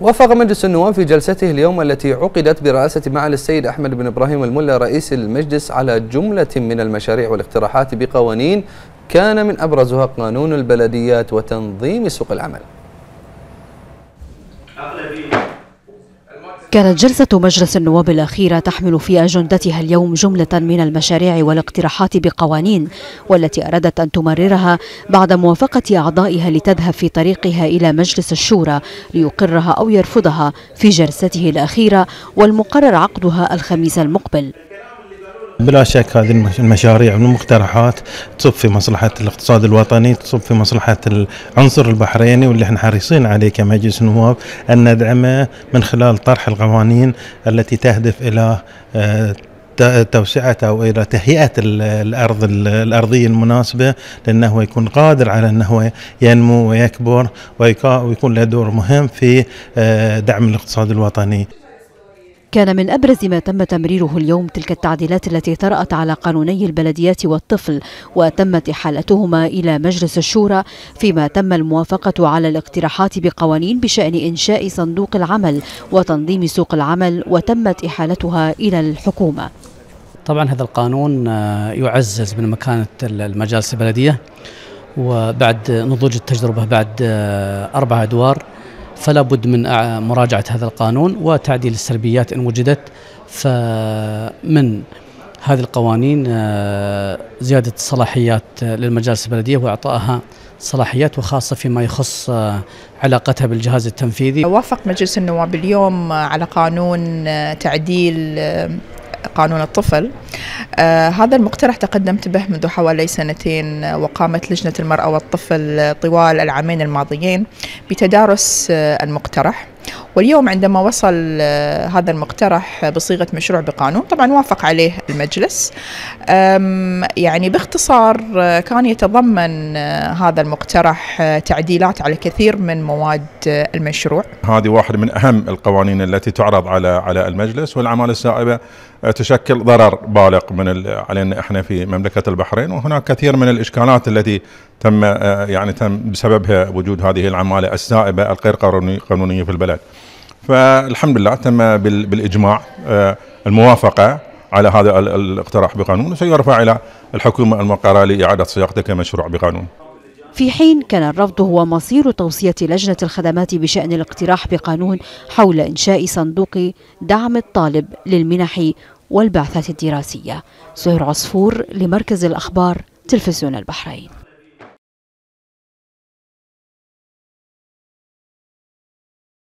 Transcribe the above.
وافق مجلس النواب في جلسته اليوم التي عقدت برئاسة معالي السيد أحمد بن إبراهيم الملا رئيس المجلس على جملة من المشاريع والاقتراحات بقوانين كان من أبرزها قانون البلديات وتنظيم سوق العمل. كانت جلسة مجلس النواب الأخيرة تحمل في أجندتها اليوم جملة من المشاريع والاقتراحات بقوانين والتي أرادت أن تمررها بعد موافقة أعضائها لتذهب في طريقها إلى مجلس الشورى ليقرها أو يرفضها في جلسته الأخيرة والمقرر عقدها الخميس المقبل. بلا شك هذه المشاريع والمقترحات تصب في مصلحة الاقتصاد الوطني تصب في مصلحة العنصر البحريني واللي إحنا حريصين عليه كمجلس نواب أن ندعمه من خلال طرح القوانين التي تهدف إلى آه، توسعة أو إلى تهيئة الأرض الأرضية المناسبة لأنه يكون قادر على أنه ينمو ويكبر ويكون له دور مهم في آه، دعم الاقتصاد الوطني. كان من أبرز ما تم تمريره اليوم تلك التعديلات التي طرأت على قانوني البلديات والطفل وتمت إحالتهما إلى مجلس الشورى فيما تم الموافقة على الاقتراحات بقوانين بشأن إنشاء صندوق العمل وتنظيم سوق العمل وتمت إحالتها إلى الحكومة. طبعا هذا القانون آه، يعزز من مكانة المجالس البلدية وبعد نضوج التجربة بعد آه، أربع أدوار فلا بد من مراجعة هذا القانون وتعديل السلبيات إن وجدت. فمن هذه القوانين آه، زيادة الصلاحيات للمجالس البلدية وإعطائها صلاحيات وخاصة فيما يخص آه، علاقتها بالجهاز التنفيذي. وافق مجلس النواب اليوم على قانون آه، تعديل قانون الطفل. آه هذا المقترح تقدمت به منذ حوالي سنتين وقامت لجنة المرأة والطفل طوال العامين الماضيين بتدارس آه المقترح. واليوم عندما وصل آه، هذا المقترح بصيغة مشروع بقانون طبعا وافق عليه المجلس. يعني باختصار آه، كان يتضمن آه، هذا المقترح تعديلات على كثير من مواد المشروع. هذه واحدة من أهم القوانين التي تعرض على على المجلس والأعمال السائبة تشكل ضرر بالغ من علينا إحنا في مملكة البحرين وهناك كثير من الإشكالات التي تم يعني تم بسببها وجود هذه العمالة السائبة الغير قانونية في البلد. فالحمد لله تم بالإجماع آه، الموافقة على هذا الاقتراح بقانون وسيرفع إلى الحكومة المقرره لإعادة صياغته كمشروع بقانون. في حين كان الرفض هو مصير توصية لجنة الخدمات بشأن الاقتراح بقانون حول إنشاء صندوق دعم الطالب للمنح والبعثات الدراسية. سهر عصفور لمركز الأخبار تلفزيون البحرين.